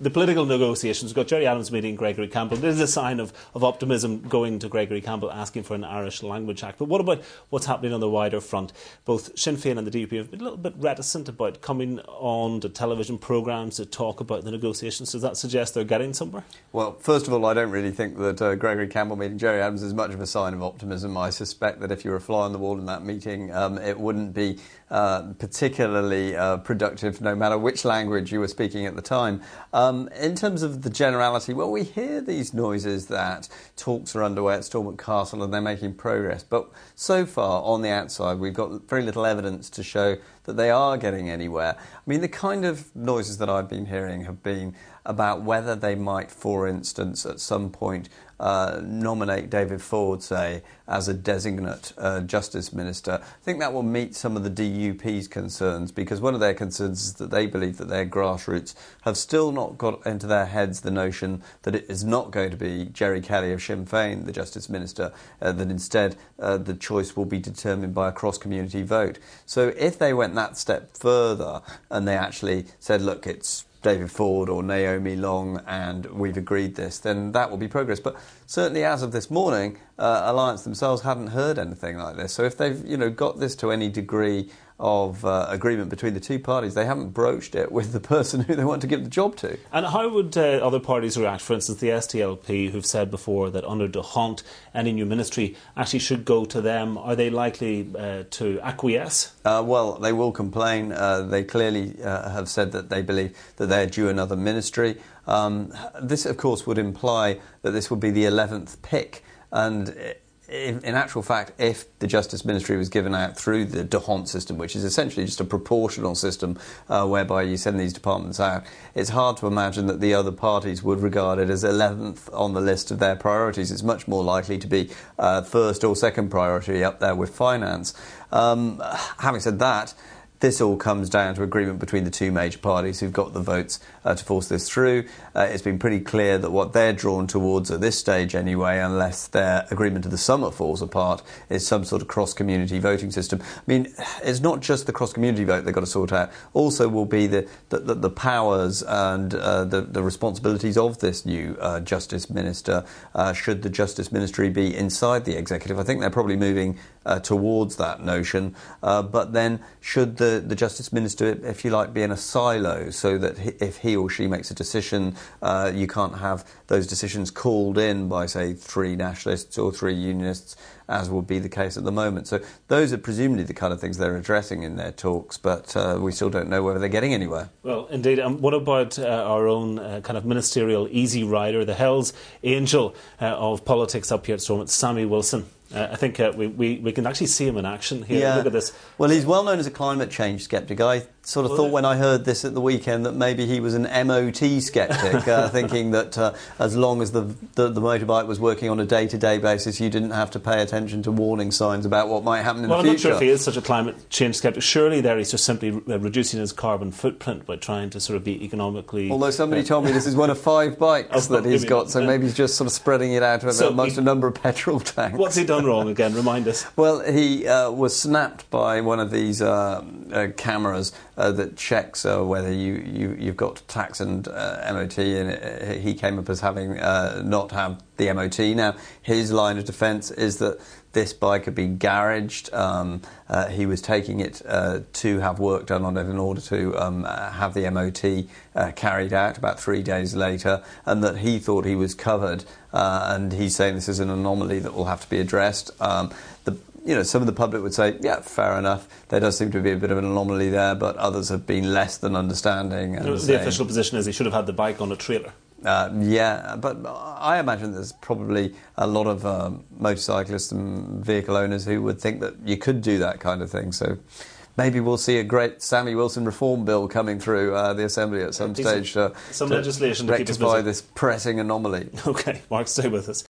the political negotiations. We've got Gerry Adams meeting Gregory Campbell. There's a sign of, of optimism going to Gregory Campbell asking for an Irish Language Act. But what about what's happening on the wider front? Both Sinn Féin and the DUP have been a little bit reticent about coming on to television programmes to talk about the negotiations. Does that suggest they're getting somewhere? Well, first of all, I don't really think that uh, Gregory Campbell meeting Gerry Adams is much of a sign of optimism. I suspect that if you were a fly on the wall in that meeting, um, it wouldn't be uh, particularly uh, productive, no matter which language you were speaking at the time. Um, Um, in terms of the generality, well, we hear these noises that talks are underway at Stormont Castle and they're making progress, but so far on the outside, we've got very little evidence to show that they are getting anywhere. I mean, the kind of noises that I've been hearing have been about whether they might, for instance, at some point uh, nominate David Ford, say, as a designate uh, justice minister. I think that will meet some of the DUP's concerns because one of their concerns is that they believe that their grassroots have still not got into their heads the notion that it is not going to be Gerry Kelly of Sinn Féin, the justice minister, uh, that instead uh, the choice will be determined by a cross community vote. So if they went that step further and they actually said, look, it's David Ford or Naomi Long and we've agreed this, then that will be progress. But certainly as of this morning, uh, Alliance themselves hadn't heard anything like this. So if they've you know got this to any degree of uh, agreement between the two parties. They haven't broached it with the person who they want to give the job to. And how would uh, other parties react? For instance, the SDLP, who've said before that under d'Hondt, any new ministry actually should go to them. Are they likely uh, to acquiesce? Uh, well, they will complain. Uh, they clearly uh, have said that they believe that they're due another ministry. Um, this, of course, would imply that this would be the 11th pick. And in, in, actual fact, if the Justice Ministry was given out through the d'Hondt system, which is essentially just a proportional system uh, whereby you send these departments out, it's hard to imagine that the other parties would regard it as 11th on the list of their priorities. It's much more likely to be uh, first or second priority up there with finance. Um, having said that, this all comes down to agreement between the two major parties who've got the votes uh, to force this through. Uh, it's been pretty clear that what they're drawn towards at this stage, anyway, unless their agreement to the summer falls apart, is some sort of cross community voting system. I mean, it's not just the cross community vote they've got to sort out, also will be the, the, the, the powers and uh, the, the responsibilities of this new uh, Justice Minister. Uh, should the Justice Ministry be inside the executive? I think they're probably moving uh, towards that notion. but then, should the the, Justice Minister, if you like, be in a silo so that he, if he or she makes a decision, uh, you can't have those decisions called in by, say, three nationalists or three unionists, as would be the case at the moment. So those are presumably the kind of things they're addressing in their talks, but uh, we still don't know whether they're getting anywhere. Well, indeed. Um, what about uh, our own uh, kind of ministerial easy rider, the Hell's Angel uh, of politics up here at Stormont, Sammy Wilson? Uh, I think uh, we, we, we can actually see him in action here. Yeah. Look at this. Well, he's well known as a climate change skeptic. I sort of well, thought when I heard this at the weekend that maybe he was an MOT skeptic, uh, thinking that uh, as long as the, the, the motorbike was working on a day to day basis, you didn't have to pay attention to warning signs about what might happen in well, the future. Well, I'm not sure if he is such a climate change skeptic. Surely there he's just simply uh, reducing his carbon footprint by trying to sort of be economically. Although somebody uh, told me this is one of five bikes that he's got, so maybe he's just sort of spreading it out so amongst he, a number of petrol tanks. What's he done wrong again? Remind us. Well, he uh, was snapped by one of these cameras that checks so whether you, you, you've got tax and uh, MOT, and uh, he came up as having uh, not have the MOT. Now, his line of defence is that this bike had been garaged. Um, uh, he was taking it uh, to have work done on it in order to um, have the MOT uh, carried out about three days later, and that he thought he was covered. Uh, and he's saying this is an anomaly that will have to be addressed. Um, the you know, some of the public would say, yeah, fair enough. There does seem to be a bit of an anomaly there, but others have been less than understanding. the saying, official position is he should have had the bike on a trailer. Uh, yeah, but I imagine there's probably a lot of um, motorcyclists and vehicle owners who would think that you could do that kind of thing. So maybe we'll see a great Sammy Wilson reform bill coming through uh, the Assembly at some stage some, some legislation to rectify this pressing anomaly. Okay, Mark, stay with us.